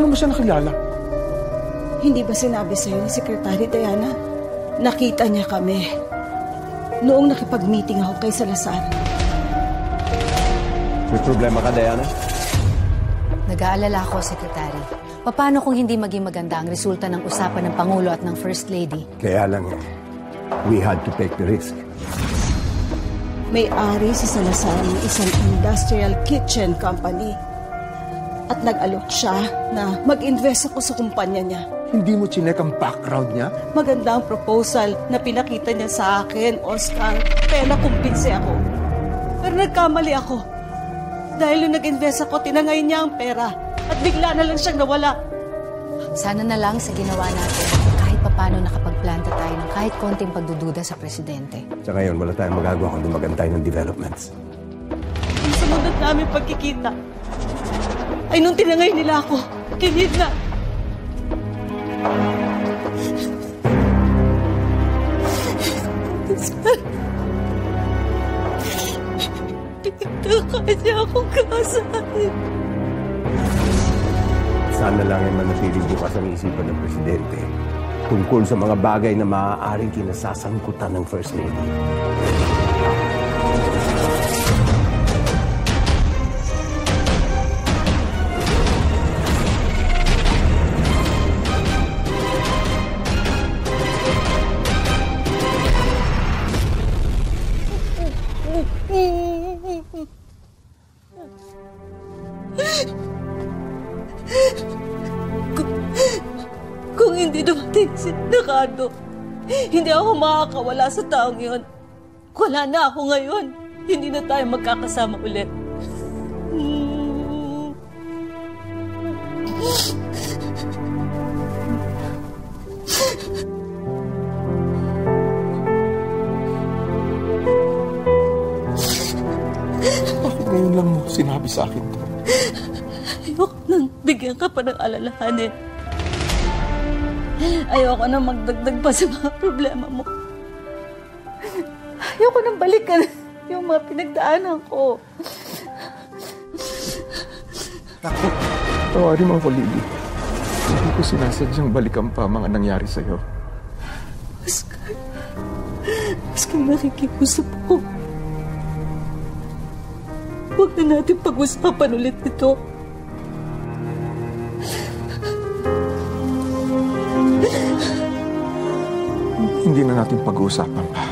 Paano mo siya nakilala? Hindi ba sinabi sa'yo ni Secretary Diana? Nakita niya kami. Noong nakipag-meeting ako kay Salazar. May problema ka, Diana? Nag-aalala ako, Secretary. Paano kung hindi maging maganda ang resulta ng usapan ng Pangulo at ng First Lady? Kaya lang, we had to take the risk. May-ari si Salazar ng isang industrial kitchen company. At nag-alok siya na mag-invest ako sa kumpanya niya. Hindi mo chinek ang background niya? Maganda ang proposal na pinakita niya sa akin, Oscar. Kaya nakumbinsi ako. Pero nagkamali ako. Dahil yung nag-invest ako, tinangay niya ang pera. At bigla na lang siyang nawala. Sana na lang sa ginawa natin, kahit papano nakapagplanta tayo ng kahit konting pagdududa sa presidente. Sa ngayon, wala tayong magagawa kundi magantay ng developments. Ang sumunod namin pagkikita ay nung tinangay nila ako, kinid na. Pinagtaka niya akong kasahin. Sana lang ay manatiling bukas ang isipan ng Presidente tungkol sa mga bagay na maaaring kinasasangkutan ng First Lady. Kung hindi dumating si Nakado, hindi ako makakawala sa taong yon. Wala na ako ngayon. Hindi na tayo magkakasama ulit. Ngayon lang mo sinabi sa akin to? Ayoko nang bigyan ka pa ng alalahanin. Ayoko nang magdagdag pa sa mga problema mo. Ayoko nang balikan yung mga pinagdaanan ko. Ako, tawarin mo ako, Lily. Hindi ko sinasadyang balikan pa mga nangyari sa'yo. Oscar, maski nakikiusap ko. Huwag na natin pag-usapan ulit ito. Hindi na natin pag-uusapan pa.